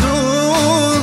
مجنون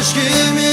Aşk kimi